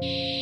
you